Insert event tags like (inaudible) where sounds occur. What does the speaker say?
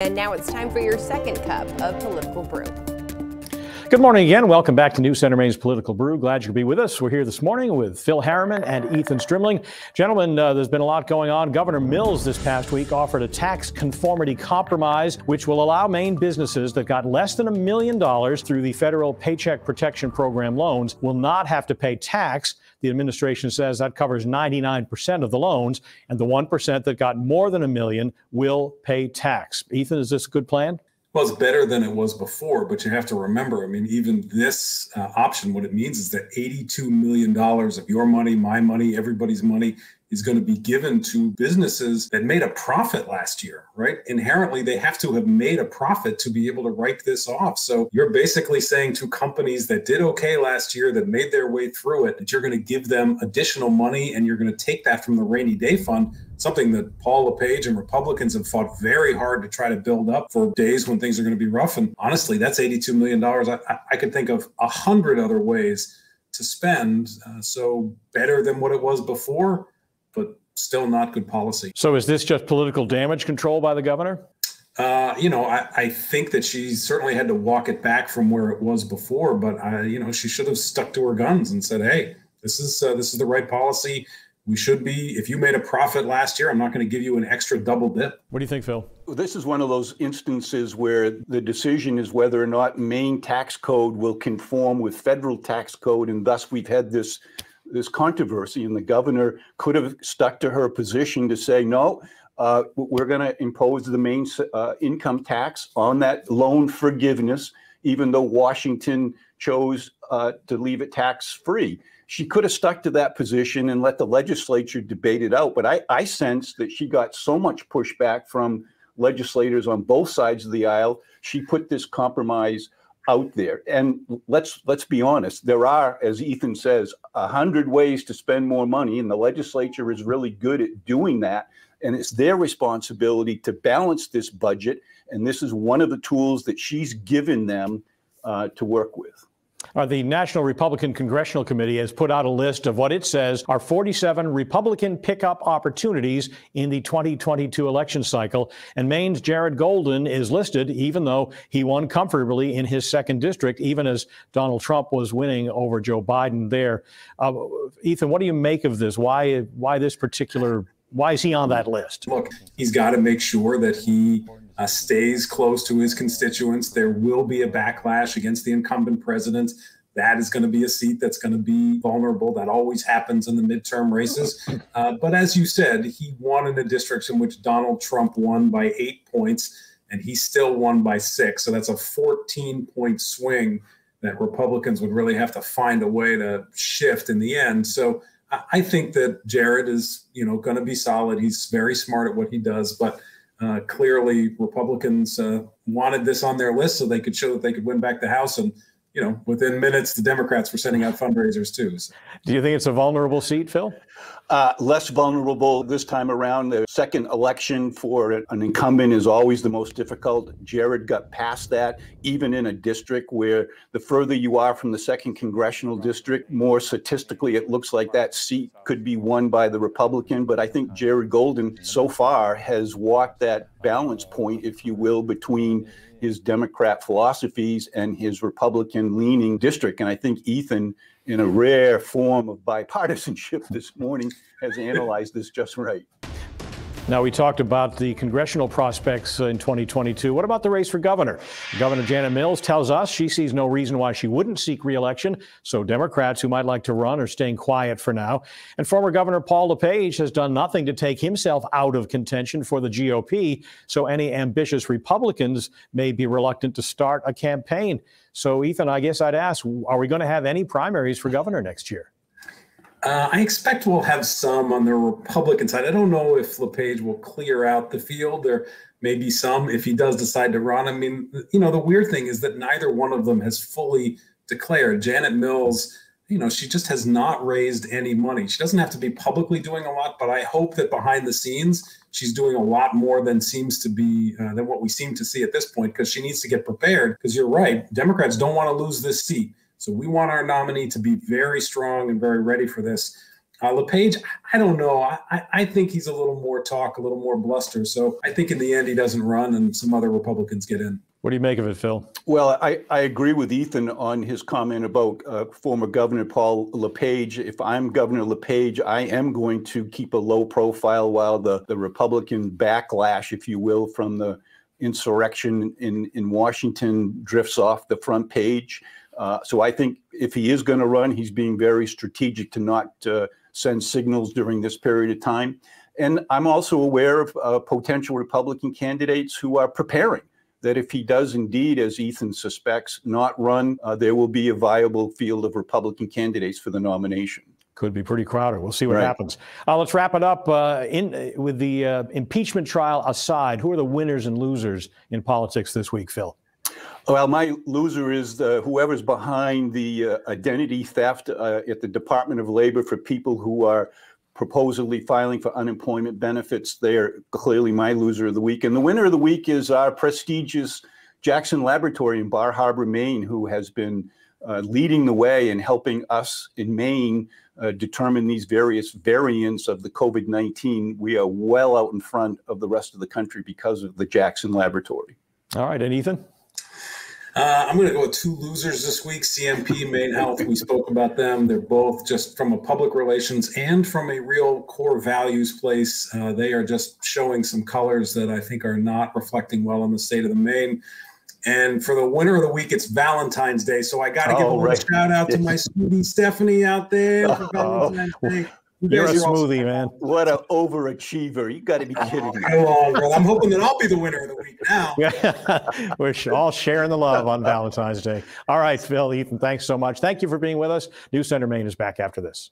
And now it's time for your second cup of political brew. Good morning again. Welcome back to News Center Maine's Political Brew. Glad you could be with us. We're here this morning with Phil Harriman and Ethan Strimling. Gentlemen, uh, there's been a lot going on. Governor Mills this past week offered a tax conformity compromise, which will allow Maine businesses that got less than a million dollars through the federal Paycheck Protection Program loans will not have to pay tax the administration says that covers 99% of the loans, and the 1% that got more than a million will pay tax. Ethan, is this a good plan? Well, it's better than it was before, but you have to remember, I mean, even this uh, option, what it means is that $82 million of your money, my money, everybody's money is going to be given to businesses that made a profit last year, right? Inherently, they have to have made a profit to be able to write this off. So you're basically saying to companies that did okay last year, that made their way through it, that you're going to give them additional money and you're going to take that from the rainy day fund, something that Paul LePage and Republicans have fought very hard to try to build up for days when things are going to be rough. And honestly, that's $82 million. I, I could think of a hundred other ways to spend. Uh, so better than what it was before but still not good policy. So is this just political damage control by the governor? Uh, you know, I, I, think that she certainly had to walk it back from where it was before, but I, you know, she should have stuck to her guns and said, "Hey, this is uh, this is the right policy. We should be. If you made a profit last year, I'm not going to give you an extra double dip." What do you think, Phil? This is one of those instances where the decision is whether or not Maine tax code will conform with federal tax code, and thus we've had this this controversy, and the governor could have stuck to her position to say, no, uh, we're going to impose the Maine uh, income tax on that loan forgiveness, even though Washington chose uh, to leave it tax free. She could have stuck to that position and let the legislature debate it out. But I, I sense that she got so much pushback from legislators on both sides of the aisle. She put this compromise out there. And let's let's be honest, there are, as Ethan says, a hundred ways to spend more money, and the legislature is really good at doing that. And it's their responsibility to balance this budget. And this is one of the tools that she's given them uh, to work with. Uh, the National Republican Congressional Committee has put out a list of what it says are 47 Republican pickup opportunities in the 2022 election cycle. And Maine's Jared Golden is listed, even though he won comfortably in his second district, even as Donald Trump was winning over Joe Biden there. Uh, Ethan, what do you make of this? Why, why this particular? Why is he on that list? Look, he's got to make sure that he uh, stays close to his constituents. There will be a backlash against the incumbent president. That is going to be a seat that's going to be vulnerable. That always happens in the midterm races. (laughs) Uh, but as you said, he won in a district in which Donald Trump won by eight points, and he still won by six. So that's a 14 point swing that Republicans would really have to find a way to shift in the end. So I think that Jared is, you know, going to be solid. He's very smart at what he does, but uh, clearly Republicans uh, wanted this on their list so they could show that they could win back the House. And, you know, within minutes, the Democrats were sending out fundraisers too. So. Do you think it's a vulnerable seat, Phil? Uh, less vulnerable this time around. The second election for an incumbent is always the most difficult. Jared got past that, even in a district where the further you are from the second congressional district, more statistically, it looks like that seat could be won by the Republican. But I think Jared Golden so far has walked that balance point, if you will, between his Democrat philosophies and his Republican leaning district. And I think Ethan in a rare form of bipartisanship this morning, has analyzed this just right. Now, we talked about the congressional prospects uh, in 2022. What about the race for governor? Governor Janet Mills tells us she sees no reason why she wouldn't seek reelection. So, Democrats who might like to run are staying quiet for now. And former Governor Paul LePage has done nothing to take himself out of contention for the GOP. So, any ambitious Republicans may be reluctant to start a campaign. So, Ethan, I guess I'd ask are we going to have any primaries for governor next year? Uh, I expect we'll have some on the Republican side. I don't know if LePage will clear out the field. There may be some if he does decide to run. I mean, you know, the weird thing is that neither one of them has fully declared. Janet Mills, you know, she just has not raised any money. She doesn't have to be publicly doing a lot, but I hope that behind the scenes, she's doing a lot more than seems to be uh, than what we seem to see at this point because she needs to get prepared. Because you're right, Democrats don't want to lose this seat. So we want our nominee to be very strong and very ready for this. Uh, LePage, I don't know. I, I think he's a little more talk, a little more bluster. So I think in the end he doesn't run, and some other Republicans get in. What do you make of it, Phil? Well, I, I agree with Ethan on his comment about uh, former Governor Paul LePage. If I'm Governor LePage, I am going to keep a low profile while the, the Republican backlash, if you will, from the insurrection in, in Washington drifts off the front page. Uh, so I think if he is going to run, he's being very strategic to not uh, send signals during this period of time. And I'm also aware of uh, potential Republican candidates who are preparing that if he does indeed, as Ethan suspects, not run, uh, there will be a viable field of Republican candidates for the nomination. Could be pretty crowded. We'll see what Right. happens. Uh, let's wrap it up. Uh, in with the uh, impeachment trial aside, who are the winners and losers in politics this week, Phil? Well, my loser is the, whoever's behind the uh, identity theft uh, at the Department of Labor for people who are supposedly filing for unemployment benefits. They are clearly my loser of the week. And the winner of the week is our prestigious Jackson Laboratory in Bar Harbor, Maine, who has been uh, leading the way and helping us in Maine uh, determine these various variants of the COVID 19. We are well out in front of the rest of the country because of the Jackson Laboratory. All right, and Ethan. Uh, I'm going to go with two losers this week CMP, Maine Health. We spoke about them. They're both just from a public relations and from a real core values place. Uh, they are just showing some colors that I think are not reflecting well on the state of the Maine. And for the winner of the week, it's Valentine's Day. So I got to give a Oh, little right. shout out to my (laughs) sweetie Stephanie out there for Oh. Valentine's Day. You You're a guys are smoothie, man. (laughs) What an overachiever. You got to be kidding me. Come on, girl. I'm hoping that I'll be the winner of the week now. Yeah. (laughs) We're all sharing the love on Valentine's Day. All right, Phil, Ethan, thanks so much. Thank you for being with us. News Center Maine is back after this.